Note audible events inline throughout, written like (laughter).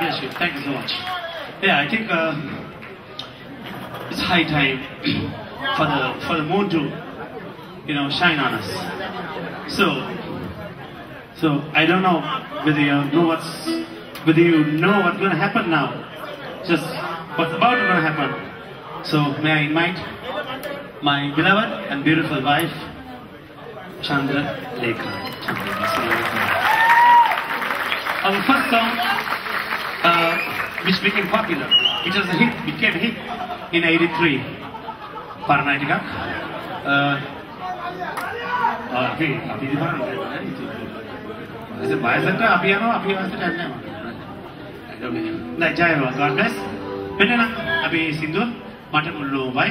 bless you. Thank you so much. Yeah, I think uh, it's high time (clears throat) for the for the moon to, you know, shine on us. So, so I don't know whether you know what's whether you know what's going to happen now. Just what's about to happen. So may I invite my beloved and beautiful wife, Chandra Lekha. Chandra Lekha. Our first song, uh, which became popular, it was a hit, became a hit in 83. Paranatika. Uh, අපි අපි දිහාට ඉතින් බයසට අපි යනවා අපි වාසයට යන්නේ නැහැ නෑ ජයවා God bless මෙන්න නම් අපි සින්දුව මට මුල්ලෝ බයි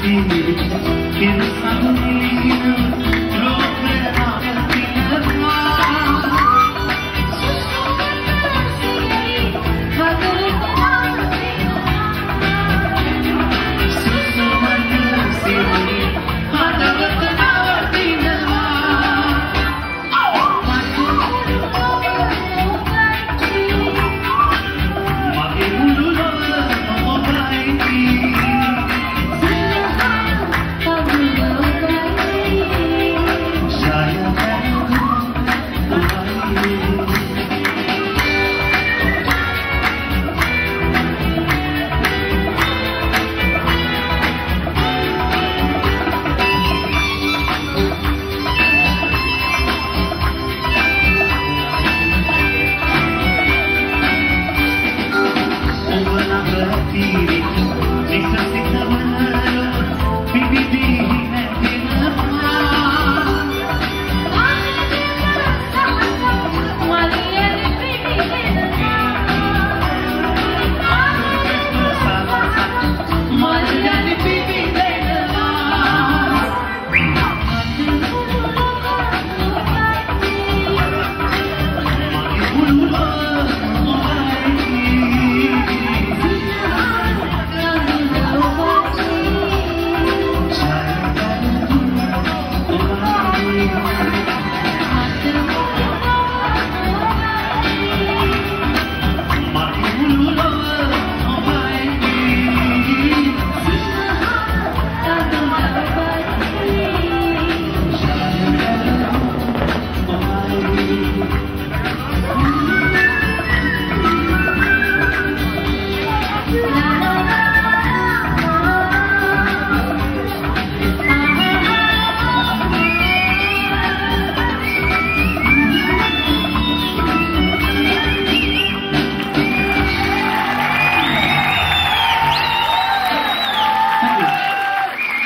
Can the can you.